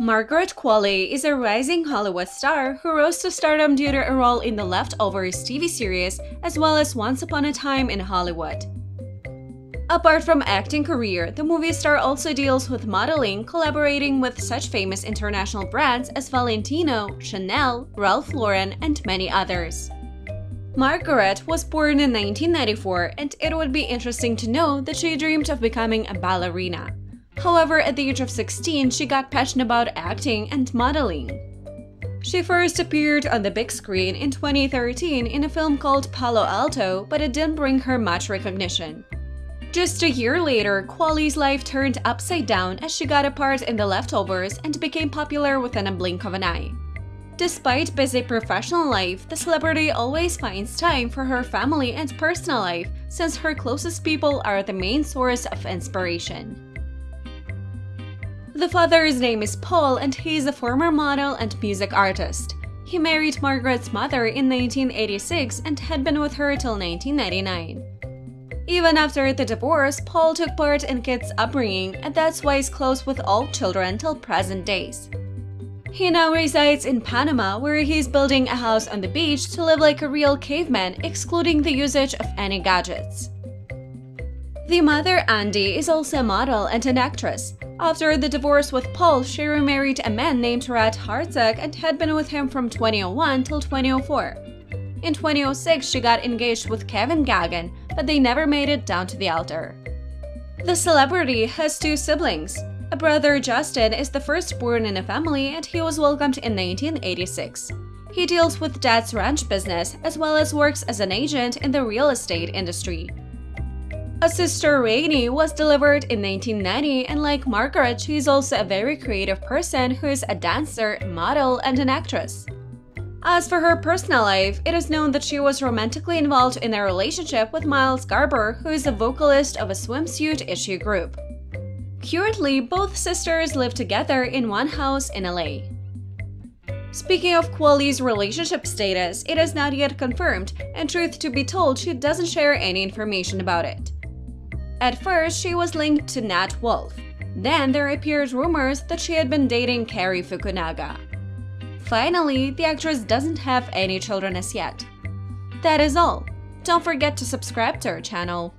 Margaret Qualley is a rising Hollywood star who rose to stardom due to a role in The Leftovers TV series as well as Once Upon a Time in Hollywood. Apart from acting career, the movie star also deals with modeling, collaborating with such famous international brands as Valentino, Chanel, Ralph Lauren, and many others. Margaret was born in 1994, and it would be interesting to know that she dreamed of becoming a ballerina. However, at the age of 16, she got passionate about acting and modeling. She first appeared on the big screen in 2013 in a film called Palo Alto, but it didn't bring her much recognition. Just a year later, Qualley's life turned upside down as she got a part in The Leftovers and became popular within a blink of an eye. Despite busy professional life, the celebrity always finds time for her family and personal life since her closest people are the main source of inspiration. The father's name is Paul and he is a former model and music artist. He married Margaret's mother in 1986 and had been with her till 1999. Even after the divorce, Paul took part in kids' upbringing and that's why he's close with all children till present days. He now resides in Panama where he's building a house on the beach to live like a real caveman excluding the usage of any gadgets. The mother, Andie, is also a model and an actress. After the divorce with Paul, she remarried a man named Rhett Hartzog and had been with him from 2001 till 2004. In 2006, she got engaged with Kevin Geagan, but they never made it down to the altar. The celebrity has two siblings. A brother, Justin, is the firstborn in a family and he was welcomed in 1986. He deals with dad's ranch business as well as works as an agent in the real estate industry. A sister Rainey was delivered in 1990 and like Margaret, she is also a very creative person who is a dancer, model, and an actress. As for her personal life, it is known that she was romantically involved in a relationship with Miles Garber, who is a vocalist of a swimsuit issue group. Currently, both sisters live together in one house in LA. Speaking of Qualley's relationship status, it is not yet confirmed, and truth to be told, she doesn't share any information about it. At first, she was linked to Nat Wolff. Then there appeared rumors that she had been dating Cary Fukunaga. Finally, the actress doesn't have any children as yet. That is all. Don't forget to subscribe to our channel.